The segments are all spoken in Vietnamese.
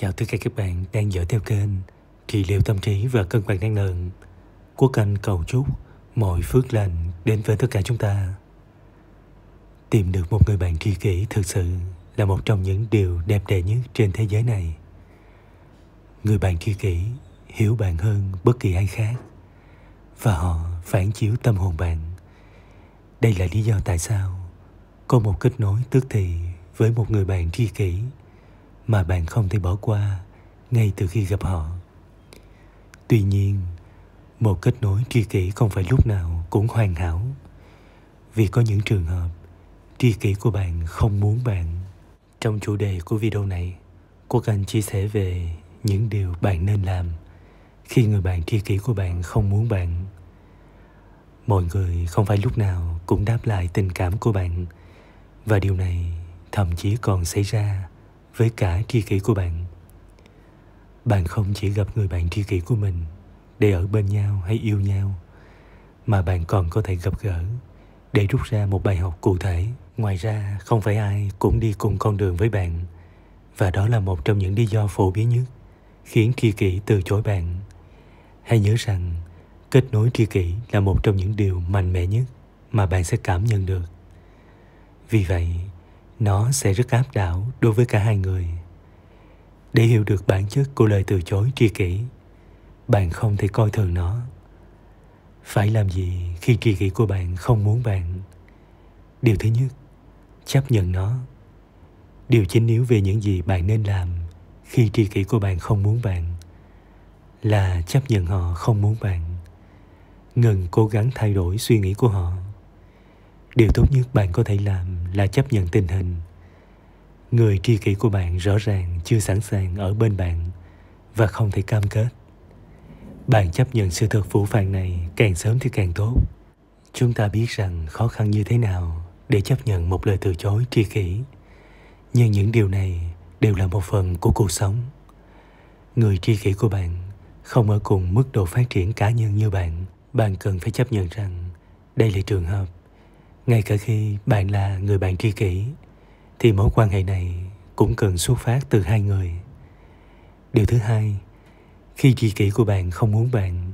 Chào tất cả các bạn đang dõi theo kênh Trị liệu tâm trí và cân bằng năng lượng. Quốc Anh cầu chúc mọi phước lành đến với tất cả chúng ta. Tìm được một người bạn tri kỷ thực sự là một trong những điều đẹp đẽ nhất trên thế giới này. Người bạn tri kỷ hiểu bạn hơn bất kỳ ai khác Và họ phản chiếu tâm hồn bạn. Đây là lý do tại sao có một kết nối tức thì với một người bạn tri kỷ mà bạn không thể bỏ qua ngay từ khi gặp họ. Tuy nhiên, một kết nối tri kỷ không phải lúc nào cũng hoàn hảo. Vì có những trường hợp tri kỷ của bạn không muốn bạn. Trong chủ đề của video này, Quốc Anh chia sẻ về những điều bạn nên làm khi người bạn tri kỷ của bạn không muốn bạn. Mọi người không phải lúc nào cũng đáp lại tình cảm của bạn và điều này thậm chí còn xảy ra với cả tri kỷ của bạn. Bạn không chỉ gặp người bạn tri kỷ của mình để ở bên nhau hay yêu nhau, mà bạn còn có thể gặp gỡ để rút ra một bài học cụ thể. Ngoài ra, không phải ai cũng đi cùng con đường với bạn, và đó là một trong những lý do phổ biến nhất khiến tri kỷ từ chối bạn. Hãy nhớ rằng, kết nối tri kỷ là một trong những điều mạnh mẽ nhất mà bạn sẽ cảm nhận được. Vì vậy nó sẽ rất áp đảo đối với cả hai người. Để hiểu được bản chất của lời từ chối tri kỷ, bạn không thể coi thường nó. Phải làm gì khi tri kỷ của bạn không muốn bạn? Điều thứ nhất, chấp nhận nó. Điều chính yếu về những gì bạn nên làm khi tri kỷ của bạn không muốn bạn là chấp nhận họ không muốn bạn. Ngừng cố gắng thay đổi suy nghĩ của họ điều tốt nhất bạn có thể làm là chấp nhận tình hình. Người tri kỷ của bạn rõ ràng, chưa sẵn sàng ở bên bạn và không thể cam kết. Bạn chấp nhận sự thật phủ phàng này càng sớm thì càng tốt. Chúng ta biết rằng khó khăn như thế nào để chấp nhận một lời từ chối tri kỷ. Nhưng những điều này đều là một phần của cuộc sống. Người tri kỷ của bạn không ở cùng mức độ phát triển cá nhân như bạn. Bạn cần phải chấp nhận rằng đây là trường hợp ngay cả khi bạn là người bạn tri kỷ, thì mối quan hệ này cũng cần xuất phát từ hai người. Điều thứ hai, khi tri kỷ của bạn không muốn bạn,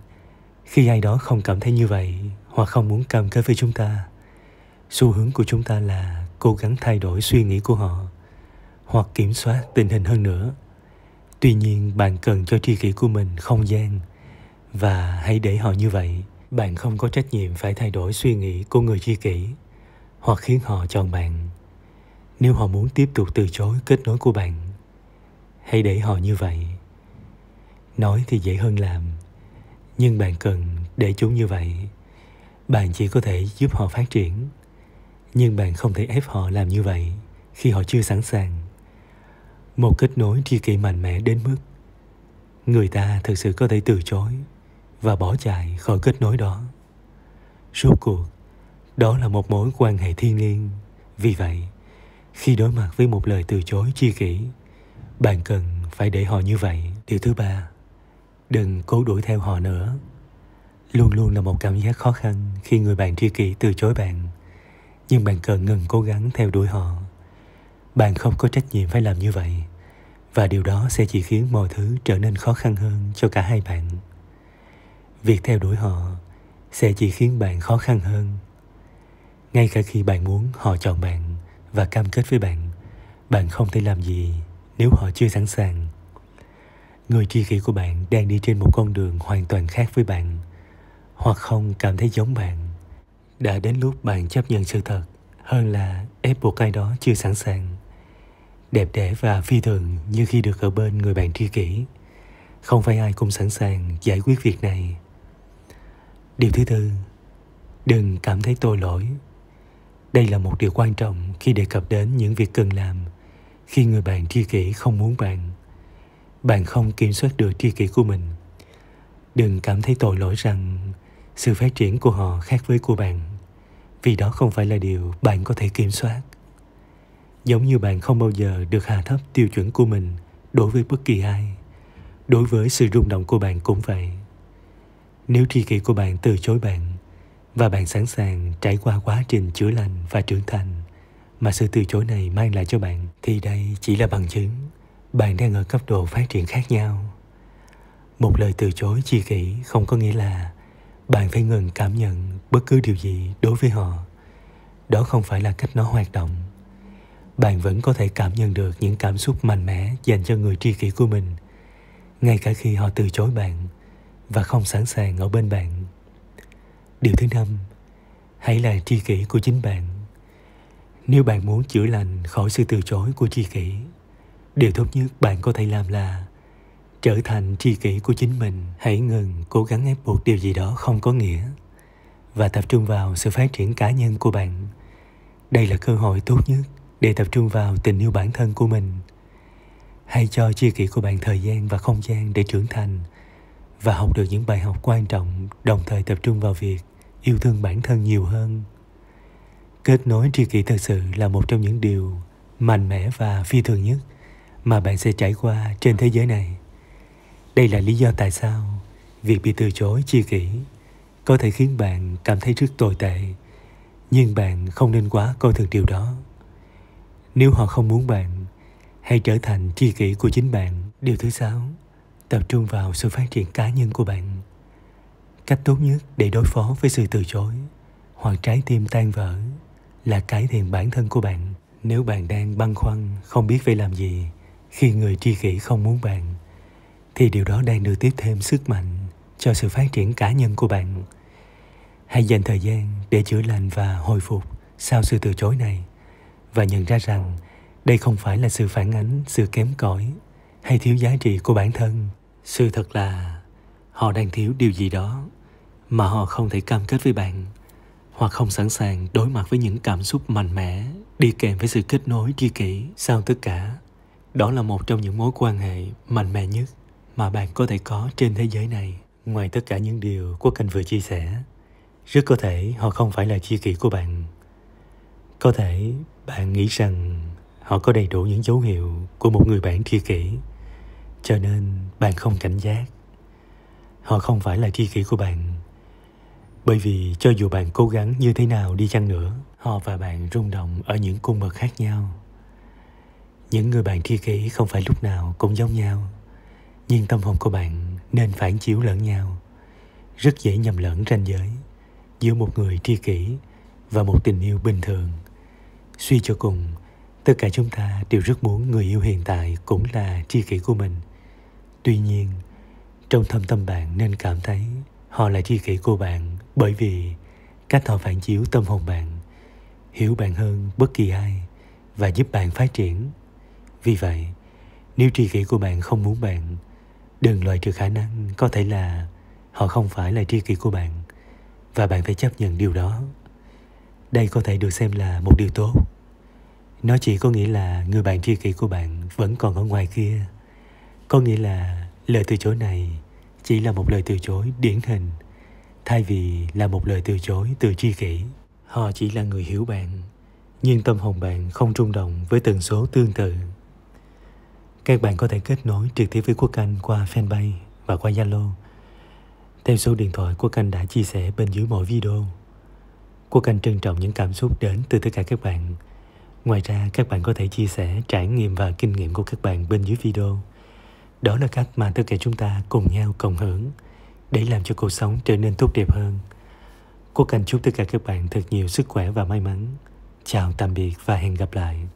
khi ai đó không cảm thấy như vậy hoặc không muốn cam kết với chúng ta, xu hướng của chúng ta là cố gắng thay đổi suy nghĩ của họ hoặc kiểm soát tình hình hơn nữa. Tuy nhiên, bạn cần cho tri kỷ của mình không gian và hãy để họ như vậy bạn không có trách nhiệm phải thay đổi suy nghĩ của người chi kỷ, hoặc khiến họ chọn bạn. Nếu họ muốn tiếp tục từ chối kết nối của bạn, hãy để họ như vậy. Nói thì dễ hơn làm, nhưng bạn cần để chúng như vậy. Bạn chỉ có thể giúp họ phát triển, nhưng bạn không thể ép họ làm như vậy khi họ chưa sẵn sàng. Một kết nối tri kỷ mạnh mẽ đến mức người ta thực sự có thể từ chối và bỏ chạy khỏi kết nối đó. Rốt cuộc, đó là một mối quan hệ thiên liêng. Vì vậy, khi đối mặt với một lời từ chối chi kỷ, bạn cần phải để họ như vậy. Điều thứ ba, đừng cố đuổi theo họ nữa. Luôn luôn là một cảm giác khó khăn khi người bạn tri kỷ từ chối bạn, nhưng bạn cần ngừng cố gắng theo đuổi họ. Bạn không có trách nhiệm phải làm như vậy, và điều đó sẽ chỉ khiến mọi thứ trở nên khó khăn hơn cho cả hai bạn việc theo đuổi họ sẽ chỉ khiến bạn khó khăn hơn. Ngay cả khi bạn muốn họ chọn bạn và cam kết với bạn bạn không thể làm gì nếu họ chưa sẵn sàng. Người tri kỷ của bạn đang đi trên một con đường hoàn toàn khác với bạn, hoặc không cảm thấy giống bạn. Đã đến lúc bạn chấp nhận sự thật hơn là ép buộc ai đó chưa sẵn sàng. Đẹp đẽ và phi thường như khi được ở bên người bạn tri kỷ. Không phải ai cũng sẵn sàng giải quyết việc này điều thứ tư, đừng cảm thấy tội lỗi. Đây là một điều quan trọng khi đề cập đến những việc cần làm khi người bạn tri kỷ không muốn bạn. Bạn không kiểm soát được tri kỷ của mình. Đừng cảm thấy tội lỗi rằng sự phát triển của họ khác với của bạn, vì đó không phải là điều bạn có thể kiểm soát. Giống như bạn không bao giờ được hạ thấp tiêu chuẩn của mình đối với bất kỳ ai, đối với sự rung động của bạn cũng vậy nếu tri kỷ của bạn từ chối bạn, và bạn sẵn sàng trải qua quá trình chữa lành và trưởng thành, mà sự từ chối này mang lại cho bạn, thì đây chỉ là bằng chứng bạn đang ở cấp độ phát triển khác nhau. Một lời từ chối tri kỷ không có nghĩa là bạn phải ngừng cảm nhận bất cứ điều gì đối với họ. Đó không phải là cách nó hoạt động. Bạn vẫn có thể cảm nhận được những cảm xúc mạnh mẽ dành cho người tri kỷ của mình, ngay cả khi họ từ chối bạn và không sẵn sàng ở bên bạn. Điều thứ năm, hãy là tri kỷ của chính bạn. Nếu bạn muốn chữa lành khỏi sự từ chối của tri kỷ, điều tốt nhất bạn có thể làm là trở thành tri kỷ của chính mình. Hãy ngừng cố gắng ép buộc điều gì đó không có nghĩa và tập trung vào sự phát triển cá nhân của bạn. Đây là cơ hội tốt nhất để tập trung vào tình yêu bản thân của mình. Hãy cho tri kỷ của bạn thời gian và không gian để trưởng thành và học được những bài học quan trọng, đồng thời tập trung vào việc yêu thương bản thân nhiều hơn. Kết nối tri kỷ thật sự là một trong những điều mạnh mẽ và phi thường nhất mà bạn sẽ trải qua trên thế giới này. Đây là lý do tại sao việc bị từ chối chi kỷ có thể khiến bạn cảm thấy rất tồi tệ, nhưng bạn không nên quá coi thường điều đó. Nếu họ không muốn bạn, hãy trở thành tri kỷ của chính bạn. Điều thứ sáu tập trung vào sự phát triển cá nhân của bạn. Cách tốt nhất để đối phó với sự từ chối hoặc trái tim tan vỡ là cải thiện bản thân của bạn. Nếu bạn đang băn khoăn không biết phải làm gì khi người tri kỷ không muốn bạn, thì điều đó đang đưa tiếp thêm sức mạnh cho sự phát triển cá nhân của bạn. Hãy dành thời gian để chữa lành và hồi phục sau sự từ chối này và nhận ra rằng đây không phải là sự phản ánh, sự kém cỏi hay thiếu giá trị của bản thân sự thật là, họ đang thiếu điều gì đó mà họ không thể cam kết với bạn, hoặc không sẵn sàng đối mặt với những cảm xúc mạnh mẽ, đi kèm với sự kết nối tri kỷ sau tất cả. Đó là một trong những mối quan hệ mạnh mẽ nhất mà bạn có thể có trên thế giới này. Ngoài tất cả những điều quốc anh vừa chia sẻ, rất có thể họ không phải là tri kỷ của bạn. Có thể bạn nghĩ rằng họ có đầy đủ những dấu hiệu của một người bạn tri kỷ cho nên bạn không cảnh giác. Họ không phải là tri kỷ của bạn. Bởi vì cho dù bạn cố gắng như thế nào đi chăng nữa, họ và bạn rung động ở những cung bậc khác nhau. Những người bạn tri kỷ không phải lúc nào cũng giống nhau, nhưng tâm hồn của bạn nên phản chiếu lẫn nhau. Rất dễ nhầm lẫn ranh giới giữa một người tri kỷ và một tình yêu bình thường. Suy cho cùng, tất cả chúng ta đều rất muốn người yêu hiện tại cũng là tri kỷ của mình tuy nhiên, trong thâm tâm bạn nên cảm thấy họ là tri kỷ của bạn bởi vì cách họ phản chiếu tâm hồn bạn, hiểu bạn hơn bất kỳ ai và giúp bạn phát triển. Vì vậy, nếu tri kỷ của bạn không muốn bạn, đừng loại trừ khả năng có thể là họ không phải là tri kỷ của bạn và bạn phải chấp nhận điều đó. Đây có thể được xem là một điều tốt. Nó chỉ có nghĩa là người bạn tri kỷ của bạn vẫn còn ở ngoài kia có nghĩa là lời từ chối này chỉ là một lời từ chối điển hình thay vì là một lời từ chối từ tri kỷ họ chỉ là người hiểu bạn nhưng tâm hồn bạn không rung động với tần số tương tự các bạn có thể kết nối trực tiếp với Quốc Anh qua fanpage và qua Zalo theo số điện thoại Quốc Anh đã chia sẻ bên dưới mỗi video. Quốc Anh trân trọng những cảm xúc đến từ tất cả các bạn. Ngoài ra, các bạn có thể chia sẻ trải nghiệm và kinh nghiệm của các bạn bên dưới video. Đó là cách mà tất cả chúng ta cùng nhau cộng hưởng để làm cho cuộc sống trở nên tốt đẹp hơn. Cô Anh chúc tất cả các bạn thật nhiều sức khỏe và may mắn. Chào tạm biệt và hẹn gặp lại.